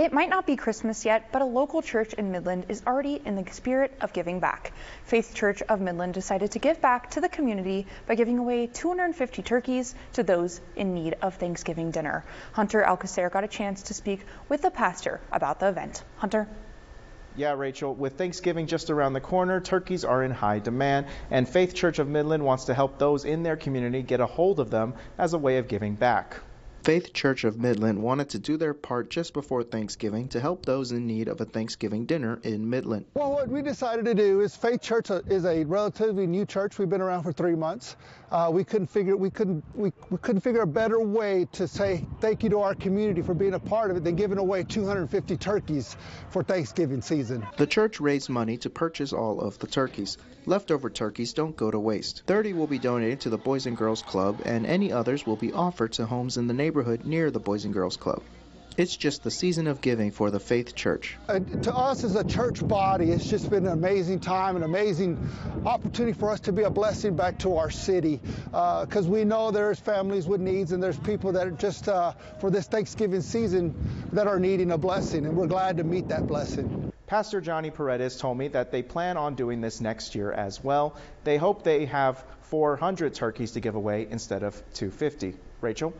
It might not be Christmas yet, but a local church in Midland is already in the spirit of giving back. Faith Church of Midland decided to give back to the community by giving away 250 turkeys to those in need of Thanksgiving dinner. Hunter Alcacer got a chance to speak with the pastor about the event. Hunter? Yeah, Rachel, with Thanksgiving just around the corner, turkeys are in high demand, and Faith Church of Midland wants to help those in their community get a hold of them as a way of giving back. Faith Church of Midland wanted to do their part just before Thanksgiving to help those in need of a Thanksgiving dinner in Midland. Well, what we decided to do is Faith Church is a relatively new church. We've been around for three months. Uh, we couldn't figure we couldn't we, we couldn't figure a better way to say thank you to our community for being a part of it than giving away 250 turkeys for Thanksgiving season. The church raised money to purchase all of the turkeys. Leftover turkeys don't go to waste. 30 will be donated to the Boys and Girls Club, and any others will be offered to homes in the neighborhood near the Boys and Girls Club. It's just the season of giving for the Faith Church. Uh, to us as a church body, it's just been an amazing time, an amazing opportunity for us to be a blessing back to our city. Because uh, we know there's families with needs and there's people that are just uh, for this Thanksgiving season that are needing a blessing, and we're glad to meet that blessing. Pastor Johnny Paredes told me that they plan on doing this next year as well. They hope they have 400 turkeys to give away instead of 250. Rachel?